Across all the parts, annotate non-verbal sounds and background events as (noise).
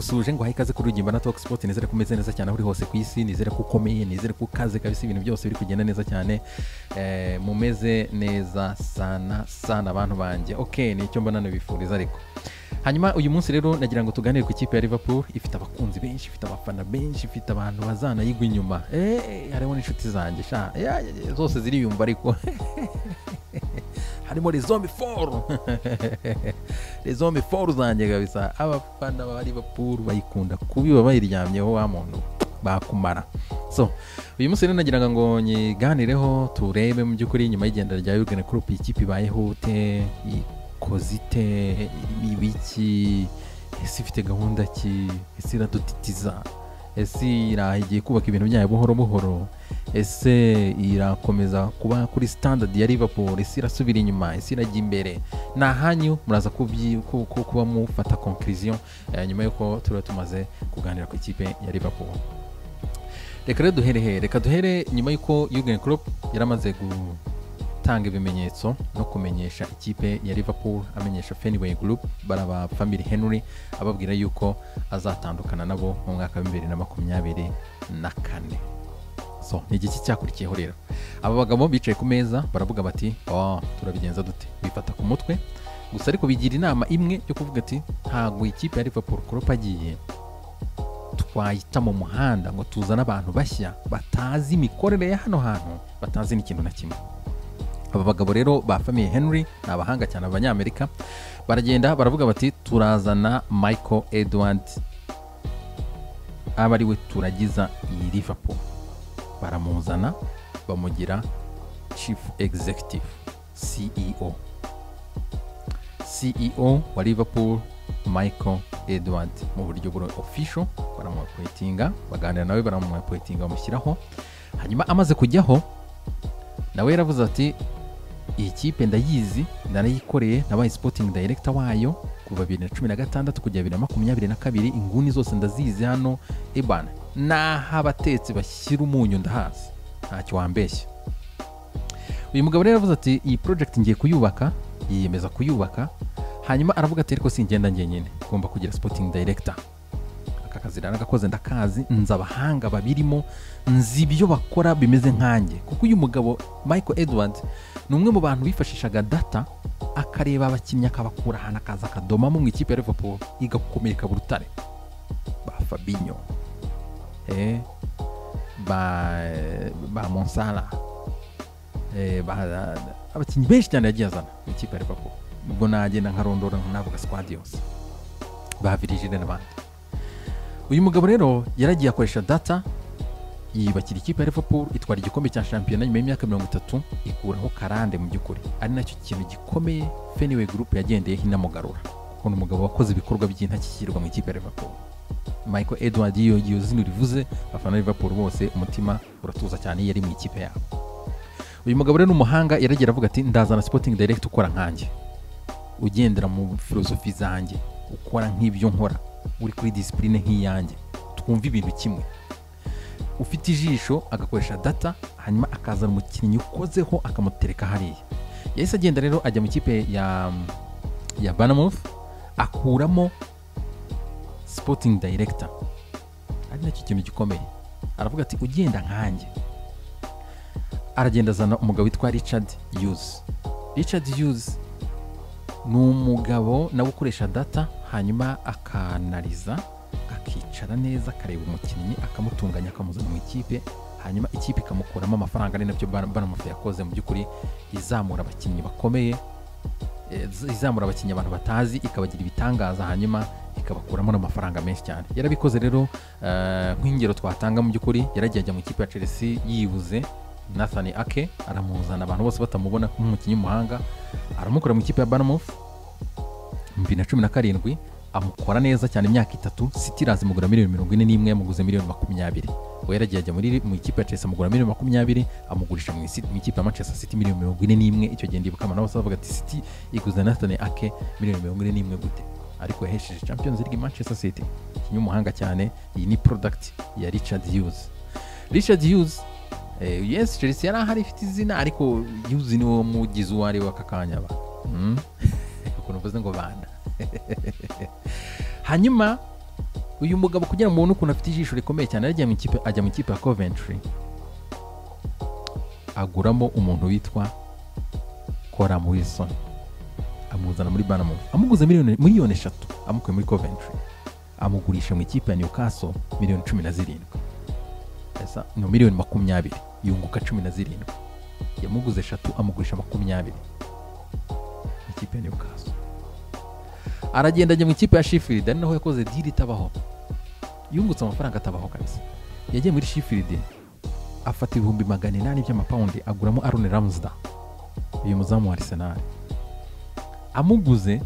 ndagusuje ngo ikaze kuri rugimba na sport nizere ko umeze neza cyane aho uri hose ku isi nizere ko ukomeye nizere ko ukaze kabisa ibintu byose biri kugenda neza cyane. Eh, mumeze neza sana sana abantu banjye ok ni icyo mbona nabifuriza ariko. Hanyuma uyu munsi rero nagira ngo tuganire ku ikipe ya liverpool ifite abakunzi benshi ifite abafana benshi ifite abantu bazanayigwa inyuma. Eh, hariho n'inshuti zanjye zose ziriyumva ariko. (laughs) harimo rezomi foru (laughs) rezomi foru zanjye kabisa. Abafana ba liverpool bayikunda kubiba bayiryamyeho wa muntu bakumara. So uyu munsi rero nagira ngo nyiganireho turebe mu by'ukuri nyuma y'igenda rya Jurgen Klopp ikipe ibayeho ute ikoze ite ibiki ese ifite gahunda ki ese iradutitiza ese irahigiye kubaka ibintu byayo buhoro buhoro. Ese irakomeza kuba kuri standard ya liverpool ese irasubira inyuma ese irajya imbere? Ni ahanyu muraza kuba mufata conclusion eh, nyuma y'uko tuba tumaze kuganira ku ikipe ya liverpool. Reka rero duhere he reka duhere nyuma y'uko yugeni Klopp yari amaze gutanga ibimenyetso no kumenyesha ikipe ya liverpool amenyesha fenway group baraba family henry ababwira yuko azatandukana nabo mu mwaka wa bibiri na makumyabiri na kane. So ni igiki cyakurikiyeho rero. Aba bagabo bicaye ku meza baravuga bati oh, turabigenza dute? Bifata ku mutwe. Gusa ariko bigira inama imwe yo kuvuga ati ntabwo ikipe ya liverpool crop agiye. Twahita mu muhanda ngo tuzane abantu bashya batazi imikorere ya hano hantu batazi n'ikintu na kimwe aba bagabo rero ba famiye henry ni abahanga cyane abanyamerika baragenda baravuga bati turazana michael edward. Aba ari we turagiza iyi liverpool. Baramuzana bamugira chief executive ceo ceo wa liverpool michael edward. Mu buryo buri official baramuappointinga baganira nawe baramuappointinga bamushyiraho. Hanyuma amaze kujyaho nawe yaravuze ati iyi kipe ndayizi narayikoreye nabaye sporting director wayo kuva bibiri na cumi na gatandatu kugera bibiri na makumyabiri na kabiri inguni zose ndazizi hano. Ebana naho abatetsi bashyira umunyu ndahazi ntacyo wambeshya. Uyu mugabo rero yaravuze ati iyi project ngiye kuyubaka yiyemeza kuyubaka. Hanyuma aravuga ati ariko singenda njyenyine ngomba kugira sporting director. Aka kazi rero agakoze ndakazi nzi abahanga babirimo nzi ibyo bakora bimeze nkanjye. Kuko uyu mugabo michael edward ni umwe mu bantu bifashishaga data akareba abakinnyi akabakura ahantu akaza akadomamo mu ikipe ya liverpool igakomereka burutare. Ba fabinho. Eh, ba, monsala. Eh, ba- abakinnyi benshi cyane yagiye azana mu ikipe ya liverpool. Ubwo nagenda nkarondora navuga squad yose. Ba virigile n'abandi uyu mugabo rero yaragiye akoresha data yiyubakira ikipe ya liverpool itwara igikombe cya shampiyona nyuma y'imyaka mirongo itatu ikuraho karande mu by'ukuri. Ari na cyo kintu gikomeye fenway group yagendeyeho inamugarura ni umugabo wakoze ibikorwa by'intashyikirwa mu ikipe ya liverpool. Michael edward iyo zina rivuze abafana ba liverpool bose umutima uratuza cyane iyo ari mu ikipe yabo. Uyu mugabo rero umuhanga yaragiye aravuga ati ndazana sporting direct ukora nkanjye. Ugendera mu filozofi zanjye. Ukora nk'ibyo nkora. Uri kuri disipurine nk'iyanjye. Twumva ibintu kimwe. Ufite ijisho agakoresha data hanyuma akazana umukinnyi ukozeho akamutereka hariya. Yahise agenda rero ajya mu ikipe ya ya Bournemouth akuramo sporting director. Ari na cyo kintu gikomeye. Aravuga ati ugenda nkanjye. Aragenda azana umugabo witwa richard hughes. Richard hughes ni umugabo nawe ukoresha data hanyuma akanariza akicara neza akareba umukinnyi akamutunganya akamuzana mu ikipe hanyuma ikipe ikamukuramo amafaranga ari na byo banamufu yakoze mu by'ukuri izamura abakinnyi bakomeye eh, izamura abakinnyi abantu batazi ikabagira ibitangaza hanyuma ikabakuramo n'amafaranga menshi cyane. Yarabikoze rero eh, nk'ingero twatanga mu by'ukuri yaragiye ajya mu ikipe ya chelsea yibuze nathan ake aramuzana abantu bose batamubona nk'umukinnyi w'umuhanga aramukura mu ikipe ya mu bibiri na cumi na karindwi amukora neza cyane imyaka itatu city iraza imugura miliyoni mirongo ine n'imwe yamuguze miliyoni makumyabiri. We yaragiye ajya muri mu ikipe ya chelsea amugura miliyoni makumyabiri amugurisha mu ikipe ya manchester city miliyoni mirongo ine n'imwe icyo gihe ndibuka abantu bose bavuga ati city iguze nathan ake miliyoni mirongo ine n'imwe gute? Ariko yahesheje champions league manchester city. Ikinnyi umuhanga cyane iyi ni product ya richard hughes. Richard hughes eh, yes chelsea yari ahari ifite izina ariko hughes wo mugizi uwo ari we aka kanya ba. Mm? Uvuze ngo banda. Hanyuma uyu mugabo kugira ngo ukuntu afite ijisho rikomeye cyane ajya mu ikipe ya Coventry. Aguramo umuntu witwa kora Wilson. Amuzana muri Bournemouth amuguze miliyoni eshatu amukuye muri Coventry. Amugurisha mu ikipe ya Newcastle miliyoni cumi na zirindwi. Ni miliyoni makumyabiri. Yunguka cumi na zirindwi. Yamuguze eshatu amugurisha makumyabiri. Ikipe ya Newcastle aragenda ajya mu ikipe ya Sheffield ari naho yakoze diri itabaho. Yungutse amafaranga atabaho kabisa. Yagiye muri Sheffield afata ibihumbi magana inani by'amapawundi aguramo Aaron Ramsdale uyu muzamu wa Arsenal. Amuguze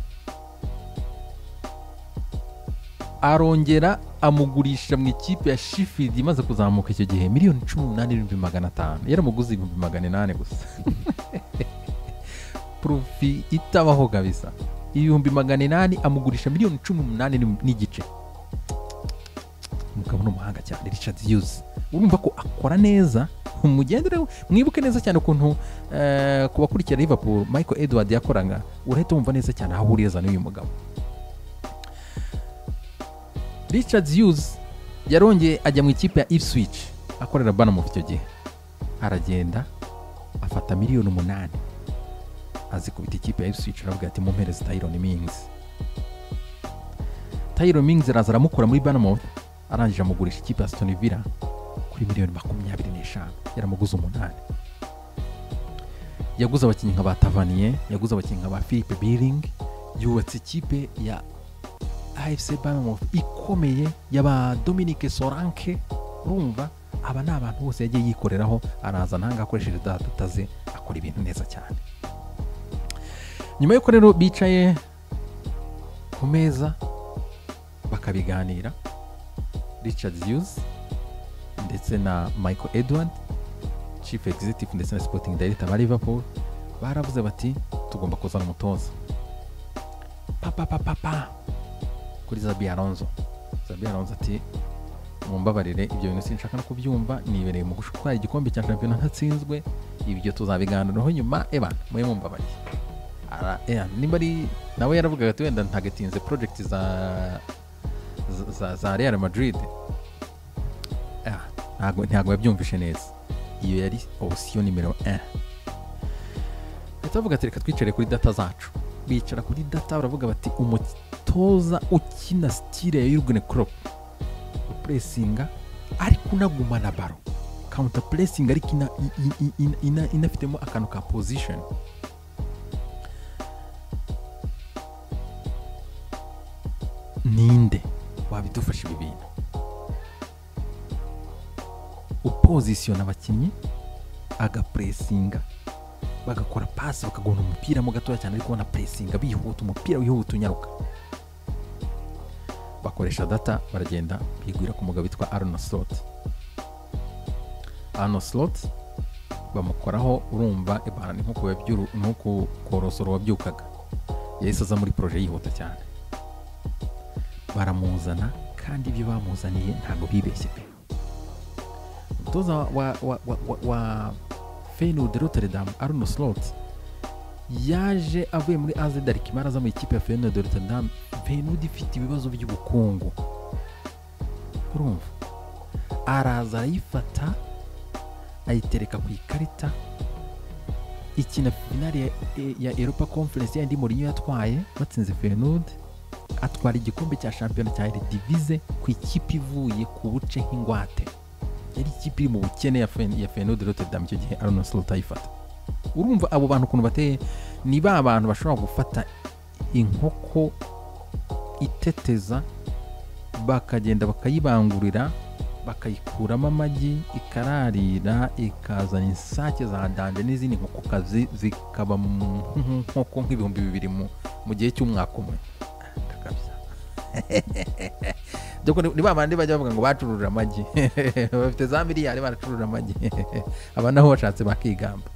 arongera amugurisha mu ikipe ya Sheffield imaze kuzamuka icyo gihe miliyoni cumi n'umunani n'ibihumbi magana atanu. Yaramuguze ibihumbi magana inani gusa. (laughs) Profi itabaho kabisa. Ibihumbi magana inani amugurisha miliyoni cumi n'umunani n'igice umugabo ni umuhanga cyane Richard Hughes. Urumva ko akora neza mugendere mwibuke neza cyane ukuntu eh, ku bakurikira Liverpool Michael Edward yakoraga urahita wumva neza cyane aho ahuriza n'uyu mugabo. Richard Hughes yarongeye ajya mu ikipe ya Ipswich akorera Bournemouth icyo gihe. Aragenda afata miliyoni umunani. Azikubita ikipe ya Ipswich aravuga ati mumpereze Tyrone Mings. Tyrone Mings araza aramukura muri Bournemouth arangije amugurisha ikipe ya Aston Villa kuri miliyoni makumyabiri n'eshanu. Yaramuguze umunani. Yaguze abakinnyi nka ba Tavernier yaguze abakinnyi nka ba Philippe Billing yubatse ikipe ya AFC Bournemouth ikomeye y'aba Dominique Solanke urumva aba ni abantu bose yagiye yikoreraho araza nanga akoresheje data ze akora ibintu neza cyane. Nyuma y'uko rero bicaye ku meza bakabiganira. Richard Hughes ndetse na Michael Edward Chief Executive ndetse na Sporting Director ba Liverpool baravuze bati tugomba kuzana umutoza. Papa papa papa kuri Zabi Alonso. Zabi Alonso ati mumbabarire ibyo bintu sinshaka no kubyumva. Nibereye mu gutwara igikombe cya shampiyona ntatsinzwe. Ibyo tuzabiganiraho nyuma. Ebana mube mumbabarire nimba ari nawe yaravugaga ati wenda ntagatinze project za za- Real Madrid Ah, ntabwo yabyumvishe neza iyo yari option nimero 1 bahita bavuga ati reka twicare kuri data zacu bicara kuri data baravuga bati umutoza ukina style ya Jurgen Klopp upresinga ariko unagumana baro counter pressing ariko inafitemo akantu ka position ninde wabidufasha ibi bintu? Upozisiyona abakinnyi agapuresinga bagakora pasi bakagona umupira mo gatoya cyane ariko banapuresinga bihuta umupira wihuta unyaruka. Bakoresha data baragenda bigwira ku mugabo witwa Arno Slot. Arno Slot bamukoraho urumva ibara ni nko kubabyuru ni nko korosoro wabyukaga. Yahise aza muri proje yihuta cyane. Baramuzana kandi ibyo bamuzaniye ntabwo bibeshye. Pe umutoza wa, wa, wa, wa, Arno Slot yaje avuye muri AZ Alkmaar aza mu ikipe ya Feyenoord Rotterdam fenu ifite ibibazo by'ubukungu. Urumva? Araza arayifata ayitereka ku ikarita ikina finari ya, eropa konferensi yandi Mourinho yatwaye batsinze Feyenoord atwara igikombe cya shampiyona cya Eredivisie ku ikipe ivuye ku buce nk'ingwate. Yari ikipe iri mu bukene ya Feyenoord Rotterdam icyo gihe Arno Slot ayifata urumva abo bantu ukuntu bateye ni ba bantu bashobora gufata inkoko iteteza bakagenda bakayibangurira bakayikuramo amagi ikararira ikazana insake za dande n'izindi nkokokazi zikaba nk'ibihumbi bibiri mu gihe cy'umwaka umwe. (laughs) (laughs) (laughs) ni ba bandi bajya bavuga ngo bacurura amagi bafite za miliyari baracurura amagi aba naho bashatse bakigamba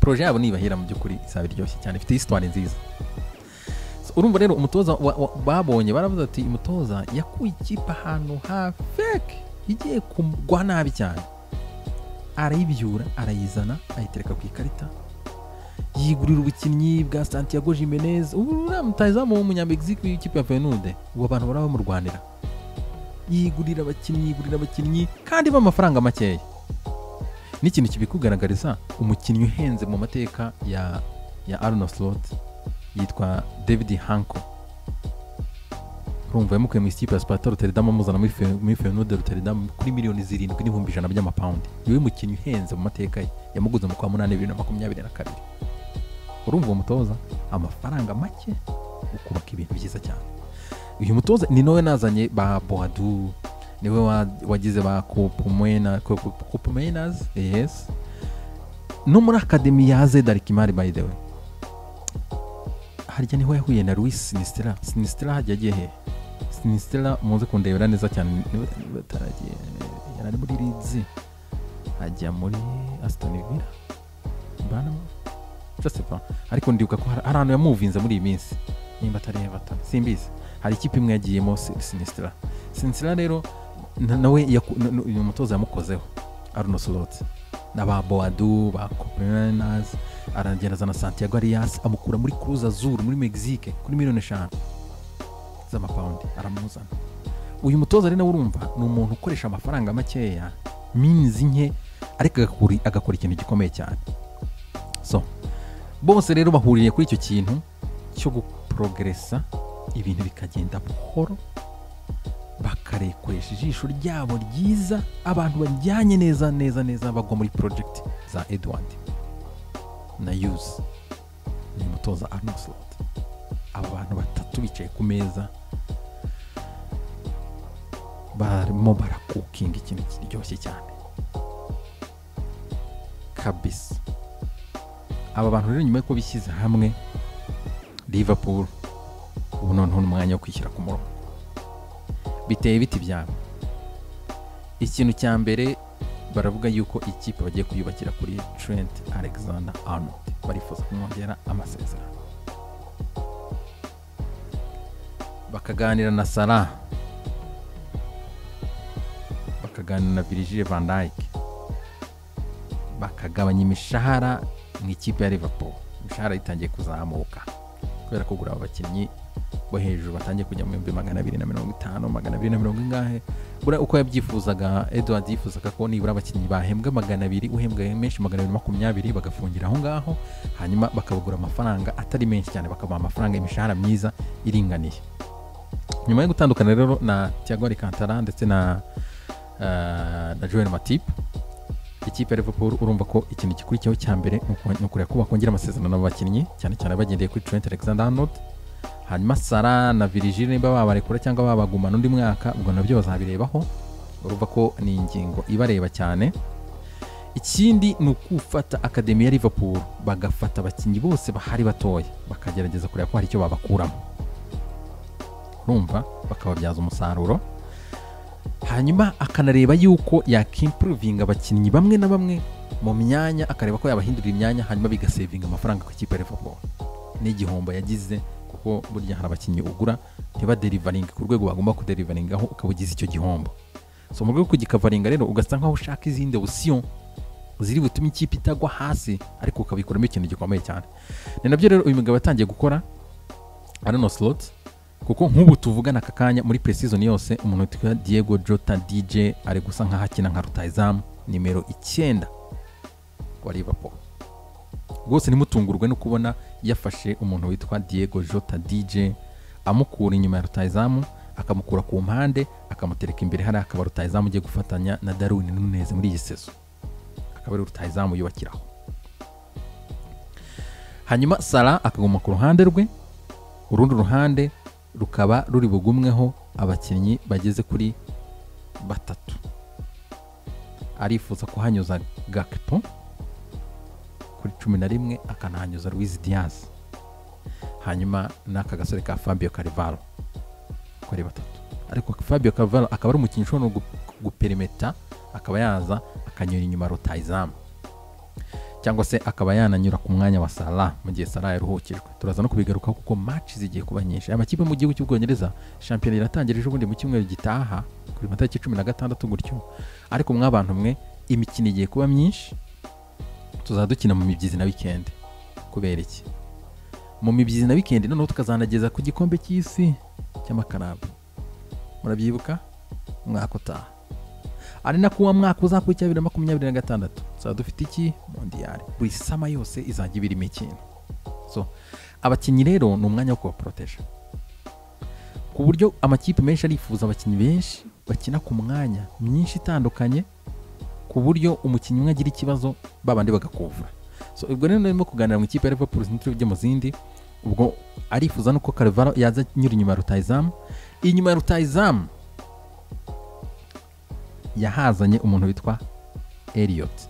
poroje yabo nibahira mu by'ukuri izaba iryoshye cyane. Ifite histoire nziza. Urumva rero umutoza babonye baravuze ati umutoza yakuye ikipe ahantu ha feke igiye kugwa nabi cyane. Arayibyura arayizana ayitereka ku ikarita. Yigurira ubukinnyi bwa Santiago Jimenez ubu uriya mutazamu w'umunyamegizike w'ikipe ya Feyenoord ubu abantu baraba bamurwanira. Yigurira abakinnyi yigurira abakinnyi kandi b'amafaranga makeya. N'ikintu kibikugaragariza umukinnyi uhenze mu mateka ya ya Arno Slot yitwa David Hanko urumva yamukuye mu ikipe ya Sparta Rotterdam amuzana muri Fe- muri Feyenoord Rotterdam kuri miliyoni zirindwi n'ibihumbi ijana by'amapawundi ni we mukinnyi uhenze mu mateka ye yamuguze mu kwa munani bibiri na makumyabiri na kabiri. Urumva uwo mutoza amafaranga make ukubaka ibintu byiza cyane. Uyu mutoza ni nawe nazanye ba boadu niwe wagize ba kopumenazi yesi yes. No muri akademi ya zedarikimari the way. Harya niho yahuye na louis sinistera sinistera hajya agiye he? Sinistera muze kundebera neza cyane. Niwe ataragiye yari ari muri rizi ajya muri aston villa. Bana pas ariko ndibuka ko hari ahantu yamuvinze muri iyi minsi. Nimba atari everton simbizi. Hari ikipe imwe yagiyemo Si- sinistera sinistera rero na- nawe uyu mutoza yamukozeho. Arno slot na ba boadu ba copenas aragenda azana santiago arias. Amukura muri cruz azur muri mexique kuri miliyoni eshanu. Z'amapawundi aramuzana. Uyu mutoza rero urumva ni umuntu ukoresha amafaranga makeya minizi nke ariko agakora ikintu gikomeye cyane. So bose rero bahuriye kuri icyo kintu cyo guprogeresa ibintu bikagenda buhoro bakarekoresha ijisho ryabo ryiza abantu bajyanye neza neza neza bagwa muri project za edward na yuzi ni umutoza arnold aba bantu batatu bicaye ku meza barimo barakukinga ikintu kiryoshye cyane. Kabisa. Aba bantu rero nyuma y'uko bishyize hamwe liverpool ubu noneho umwanya wo kwishyira ku murongo. Biteye ibiti byabo. Ikintu cya mbere baravuga yuko ikipe bagiye kuyubakira kuri Trent Alexander Arnold. Barifuza kumwongera amasezerano. Bakaganira na Salah. Bakaganira na Virgil van Dijk. Bakagabanya imishahara mu ikipe ya Liverpool. Imishahara itangiye kuzamuka. Kubera ko kugura abakinnyi bo hejuru batangiye kujya mu bihumbi magana abiri na mirongo itanu magana abiri na mirongo ingahe uko yabyifuzaga edward yifuzaga ko nibura abakinnyi bahembwa magana abiri uhembwa menshi magana abiri makumyabiri bagafungira aho ngaho hanyuma bakabagura amafaranga atari menshi cyane bakabaha amafaranga imishahara myiza iringaniye. Nyuma yo gutandukana rero na Thiago Alcantara ndetse na uh, na Joel Matip ikipe ya Liverpool urumva ko ikintu gikurikiyeho cya mbere ni uku- ni ukureba ko bakongera amasezerano n'abakinnyi cyane cyane bagendeye kuri Trent Alexander Arnold hanyuma Salah na Virgil nimba babarekura cyangwa babagumana undi mwaka ubwo na byo bazabirebaho. Urumva ko ni ingingo ibareba cyane. Ikindi ni ukufata akademi ya Liverpool bagafata abakinnyi bose bahari batoya bakagerageza kureba ko hari icyo babakuramo. Urumva bakababyaza umusaruro. Hanyuma akanareba yuko yakimpuruvinga abakinnyi bamwe na bamwe mu myanya akareba ko yabahindurira imyanya hanyuma bigasevinga amafaranga ku ikipe ya Liverpool. N'igihombo yagize kuko burya hari abakinnyi ugura ntibaderivaringe ku rwego bagomba kuderivaringaho ukaba ugize icyo gihombo. So mu rwego kugikavaringa rero ugasa nkaho ushaka izindi opsiyo ziri butume ikipe itagwa hasi ariko ukabikuramo ikintu gikomeye cyane. Ni na byo rero uyu mugabo yatangiye gukora arano slot kuko nk'ubu tuvugana aka kanya muri preseason yose umuntu witwa Diego Jota DJ ari gusa nkaho akina nka rutayizamu nimero icyenda wa Liverpool. Rwose ntimutungurwe no kubona yafashe umuntu witwa Diego Jota DJ amukura inyuma ya rutayizamu akamukura ku mpande akamutereka imbere hariya akaba rutayizamu ugiye gufatanya na Darwin Nunez muri iyi sezo akaba ari rutayizamu yubakiraho. Hanyuma Salah akaguma ku ruhande rwe urundi ruhande rukaba ruri bugumweho abakinnyi bageze kuri batatu. Arifuza kuhanyuza Gakpo kuri cumi na rimwe akanahanyuza Luis Diaz. Hanyuma n'aka gasore ka Fabio Carvalho uko ari batatu. Ariko Fabio Carvalho akaba ari umukinnyi ushobora gu- guperimeta akaba yaza akanyura inyuma rutayizamu cyangwa se akaba yananyura ku mwanya wa Salah mu gihe Salah yaruhukijwe. Turaza no kubigarukaho kuko match zigiye kuba nyinshi. Aya makipe mu gihugu cy'ubwongereza shampiyona iratangira ejo bundi mu cyumweru gitaha kuri matariki cumi na gatandatu gutyo. Ariko mw'abantu mwe imikino igiye kuba myinshi tuzaba dukina mu mibyizi na wikendi kubera iki? Mu mibyizi na wikendi noneho tukazanageza ku gikombe cy'isi cy'amakarabu. Murabyibuka? Umwaka utaha ari nako uwo mwaka uzakurikira bibiri na makumyabiri na gatandatu. Tuzaba dufite iki? Mondiyari buri sama yose izajya iba irimo ikintu so abakinnyi rero ni umwanya wo kubaporoteje ku buryo amakipe menshi arifuza abakinnyi benshi bakina ku mwanya myinshi itandukanye ku buryo umukinnyi umwe agira ikibazo babandi bagakuvura. So ubwo rero narimo kuganira mu ikipe ya Liverpool ntitujye mu zindi ubwo arifuza nuko karivaro yaza nyiri inyuma ya rutayizamu inyuma ya rutayizamu yahazanye umuntu witwa Elliot.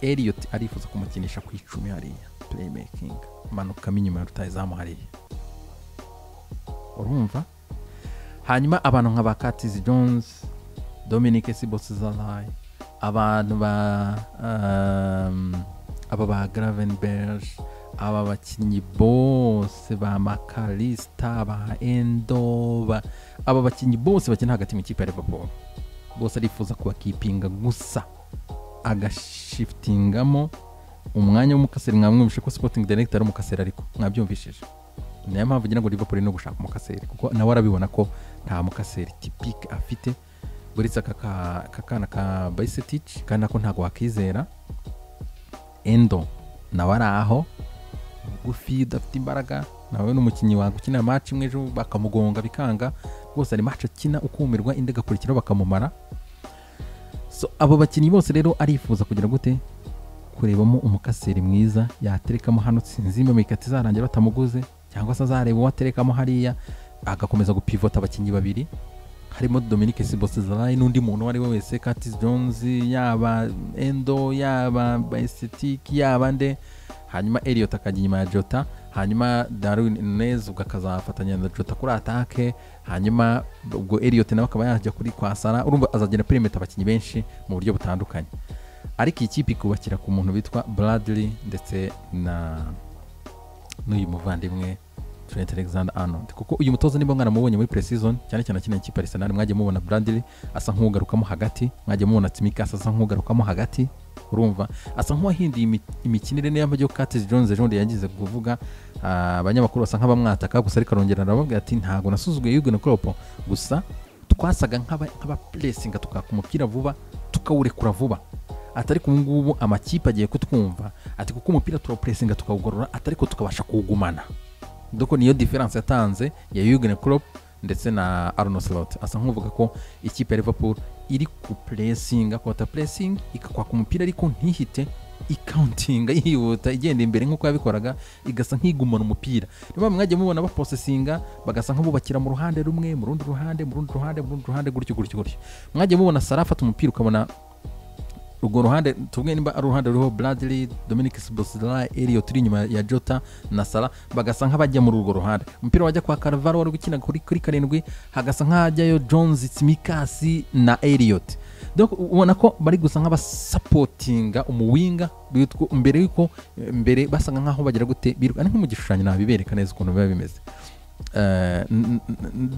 Elliot arifuza kumukinisha ku icumi hariya playmaking. Manukamo inyuma ya rutayizamu hariya. Urumva? Hanyuma abantu nka ba Curtis Jones Dominic Sibosizalai abantu ba um, aba ba Gravenberg aba bakinnyi bose ba Makalista ba Endo ba aba bakinnyi bose bakina hagati mu ikipe ya Liverpool. Bose arifuza kubakipinga gusa agashifitingamo umwanya w'umukaseri mwamwumvishe ko sporting director ari umukaseri ariko mwabyumvishije. Niyo mpamvu ngira ngo Liverpool no gushaka umukaseri kuko nawe arabibona ko nta mukaseri tipike afite. Buretse aka ka- aka kana ka Bajcetic kandi nako ntabwo wakizera Endo nawe ari aho. Mugufi udafite imbaraga nawe n'umukinnyi wagukinira match imwe ejo bakamugonga bikanga. Rwose ari match akina ukumirwa indi agakurikiraho bakamumara. So abo bakinnyi bose rero arifuza kugira gute kurebamo umukaseri mwiza yaterekamo hano sinzi imwe mikati izarangira batamuguze cyangwa se azareba uwo aterekamo hariya agakomeza gupivota abakinnyi babiri. Harimo Dominique Sibosezalai n'undi muntu uwo ari we wese Curtis Jones yaba Endo yaba Bajcetic yaba nde. Hanyuma Elliot akajya inyuma ya Jota hanyuma Darwin inez ubwo akazafatanya na Jota kuri atake hanyuma ubwo eliot nawe akaba yajya kuri kwa Salah urumva azagenda perimeta abakinnyi benshi mu buryo butandukanye. Ariko iyi kipe ikubakira ku muntu witwa Bradley ndetse na n'uyu muvandimwe Trent Alexander Arnold kuko uyu mutoza niba mwaramubonye muri pre-season cyane cyane akina ikipe Arsenal mwagiye mubona Bradley asa nk'ugarukamo hagati. Mwagiye mubona Tsimikas asa nk'ugarukamo hagati. Urumva? Asa nk'uwahinduye imi- imikinire niyo mpamvu Curtis Jones ejo bundi yagize kuvuga ah, abanyamakuru basa nk'abamwataka gusa ariko arongera arababwira ati ntabwo nasuzuguye Jurgen Klopp. Gusa twasaga nk'aba- nk'abapuresinga tukaka umupira vuba tukawurekura vuba. Atari ubu ngubu amakipe agiye kutwumva ati kuko umupira turawupuresinga tukawugorora atariko tukabasha kuwugumana. Doko niyo diferanse yatanze ya Jurgen Klopp ndetse na Arno Slot. Asa nk'uvuga ko ikipe ya Liverpool iri ku puresinga kota puresingi ikakwaka umupira ariko ntihite ikauntinga (laughs) yihuta igenda imbere nk'uko yabikoraga igasa nk'igumana umupira. Mpamvu mwagiye mubona baposesinga bagasa nk'abubakira mu ruhande rumwe mu rundi ruhande mu rundi ruhande mu rundi ruhande gutyo gutyo gutyo. Mwagiye mubona Salah afata umupira ukabona urwo ruhande tubwe nimba ari uruhande ruriho Bradley Dominic Szoboszlai Elliot uri inyuma ya Jota na sara bagasa nk'abajya muri urwo ruhande. Umupira wajya kwa Carvalho wari gukina kuri karindwi hagasa nk'ahajyayo Jones simikasi na Elliot. Ubona ko bari gusa nk'abasapotinga umuwinga mbere yuko mbere basaga nk'aho bagira gute biruka ni nko mu gishushanyo nabibereka neza ukuntu biba bimeze. Eh,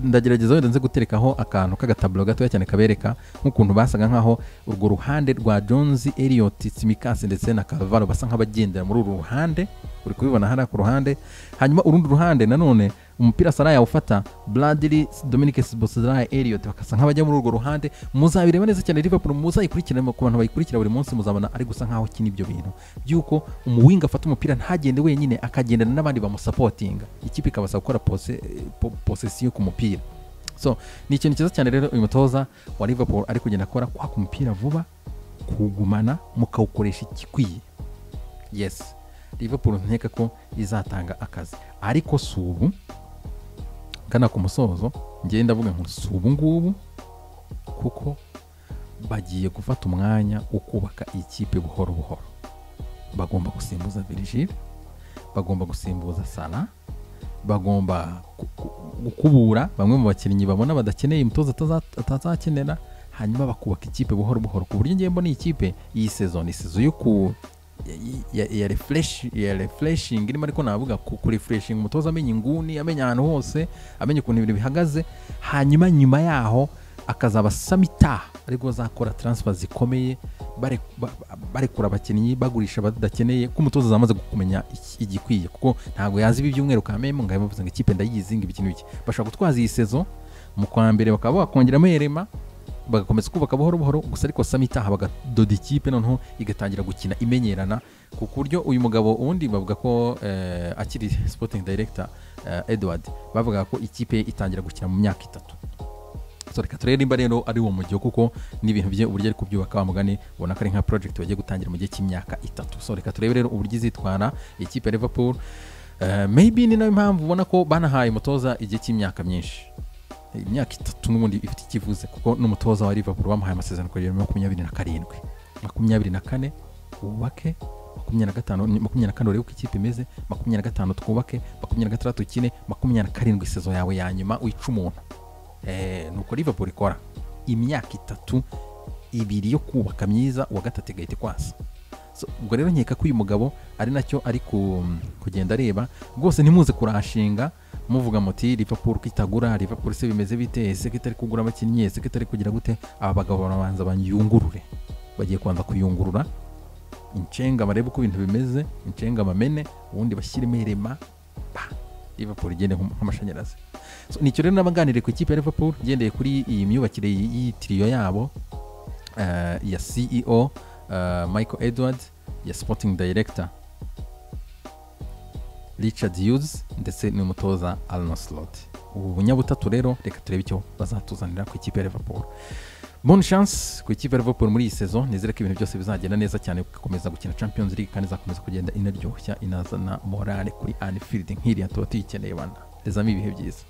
ndagerageza wenda nze guterekaho akantu k'agataburo gatoya cyane kabereka nk'ukuntu basaga nk'aho urwo ruhande rwa Jones Elliot Tsimikas ndetse na Carvalho basa nk'abagendera muri uru ruhande. Uri kubibona hariya ku ruhande. Hanyuma urundi ruhande nanone umupira Salah yawufata Bradley Dominic Szoboszlai Elliot bakasa nk'abajya muri urwo ruhande muzabireba neza cyane Liverpool muzayikurikirane ku bantu bayikurikira buri munsi muzabona ari gusa nk'aho akina ibyo bintu. By'uko umuwinga afata umupira ntagende wenyine akagendana n'abandi bamusapotinga ikipe ikabasha gukora pose, po, posesiyo ku mupira. So ni ikintu cyiza cyane rero uyu mutoza wa Liverpool ari kugenda akora kwaka umupira vuba kuwugumana mukawukoresha igikwiye yes Liverpool nkeka ko izatanga akazi. Ariko si ubu gana ku musozo ngenda ndavuga ngo si ubu ngubu kuko bagiye gufata umwanya wo kubaka ikipe buhoro buhoro. Bagomba gusimbuza Virgil bagomba gusimbuza sana bagomba ku- ku- gukubura bamwe mu bakinnyi babona badakeneye umutoza atazakenera hanyuma bakubaka ikipe buhoro buhoro. Ku buryo ngiye mbona iyi kipe iyi sezo ni sezo yo ku ya, ya, ya, refresh, ya refreshing. Irimo ariko navuga ku, ku refreshing. Umutoza amenya inguni amenya ahantu hose amenya ukuntu ibintu bihagaze. Hanyuma nyuma yaho akazaba samita. Ariko bazakora transfer zikomeye bare- ba- ba- barekura abakinnyi bagurisha badakeneye ko umutoza zamaze kumenya igikwiye. Kuko ntabwo yazi ibi byumweru kameme ngo yamuvuze ngo ikipe ndayizi ngo ibiki n'ibiki bashobora gutwaza iyi sezo mu kwa mbere bakaba bakongeramo erema bagakomeza kubaka buhoro buhoro gusa ariko sama itaha bagadoda ikipe noneho igatangira gukina imenyerana ku buryo uyu mugabo ubundi bavuga ko eh, akiri sporting director eh, edward bavuga ko ikipe itangira gukina mu myaka itatu. Reka turebe nimba rero ari uwo mujyo kuko n'ibintu bye uburyo ari kubyubaka wa mugani ubona ko ari nka project bagiye gutangira mu gihe cy'imyaka itatu. Reka turebe rero uburyo izitwara ikipe ya liverpool. Eh, maybe ni na yo mpamvu ubona ko banahaye umutoza igihe cy'imyaka myinshi. Imyaka itatu n'ubundi ifite ikivuze kuko n'umutoza wa liverpool bamuhaye amasezerano kugera muri makumyabiri na karindwi. Makumyabiri na kane wubake. Makumyabiri na gatanu makumyabiri na kane urebe uko ikipe imeze. Makumyabiri na gatanu twubake. Makumyabiri na gatandatu ukine. Makumyabiri na karindwi sezo yawe ya nyuma wica umuntu. Eh, nuko liverpool ikora. Imyaka itatu ibiri yo kubaka myiza uwa gatatu igahita ikwasa. Ubwo rero nkeka ko uyu mugabo ari na cyo ari ku- kugenda areba. Rwose ntimuze kurashinga. Muvuga muti liverpool ko itagura liverpool se bimeze bite? Ese ko itari kugura abakinnyi? Ese ko itari kugira gute? Aba bagabo barabanza bayungurure bagiye kubanza kuyungurura. Inshenga barebe uko ibintu bimeze inshenga bamene ubundi bashyiremo irema. Liverpool igende nk- nk'amashanyarazi. So, ni cyo rero nabaganiriye ku ikipe ya liverpool ngendeye kuri iyi myubakire y'itiriyo yabo eh, ya ceo eh, michael edward ya sporting director. Richard hughes ndetse n'umutoza alno slot. Ubu bunyabutatu rero reka turebe icyo bazatuzanira ku ikipe ya liverpool. Bonne chance ku ikipe ya liverpool muri iyi sezo nizere ko ibintu byose bizagenda neza cyane igakomeza gukina champions league kandi izakomeza kugenda inaryoshya inazana morale kuri anfield. Nk'iriya tuba tuyikeneye bana rezamo ibihe byiza.